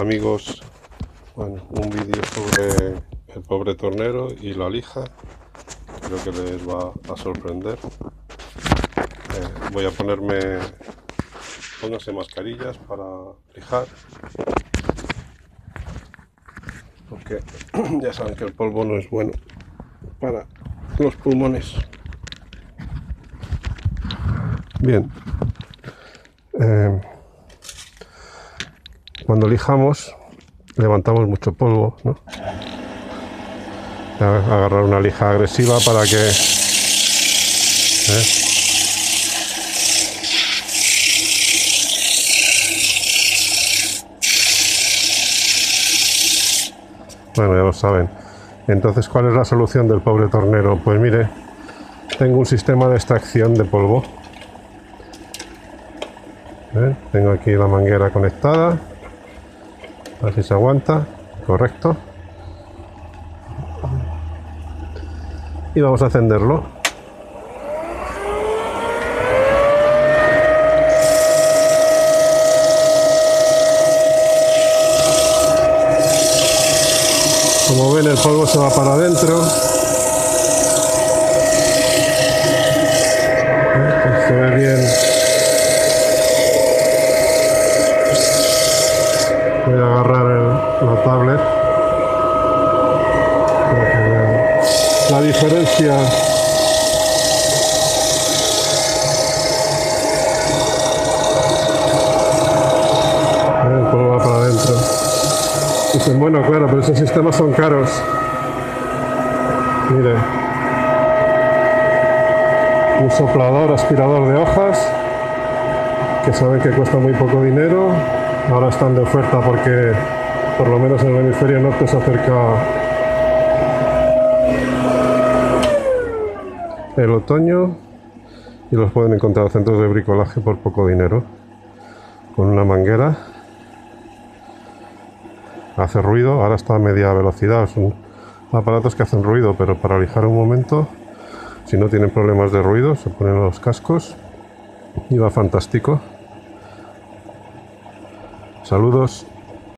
Amigos, bueno, un vídeo sobre el pobre tornero y la lija, creo que les va a sorprender. Eh, voy a ponerme, pónganse mascarillas para lijar, porque ya saben que el polvo no es bueno para los pulmones. Bien. Eh, cuando lijamos levantamos mucho polvo, ¿no? Agarrar una lija agresiva para que... ¿eh? Bueno, ya lo saben. Entonces, ¿cuál es la solución del pobre tornero? Pues mire, tengo un sistema de extracción de polvo. ¿Eh? Tengo aquí la manguera conectada a ver si se aguanta. Correcto. Y vamos a encenderlo. Como ven el polvo se va para adentro se ve bien voy a agarrar la tablet. La diferencia. El polvo va para adentro. Dicen bueno claro pero esos sistemas son caros mire. Un soplador aspirador de hojas que saben que cuesta muy poco dinero ahora están de oferta porque por lo menos en el hemisferio norte se acerca el otoño y los pueden encontrar en centros de bricolaje por poco dinero. Con una manguera. Hace ruido, ahora está a media velocidad. Son aparatos que hacen ruido pero para lijar un momento si no tienen problemas de ruido se ponen los cascos y va fantástico Saludos.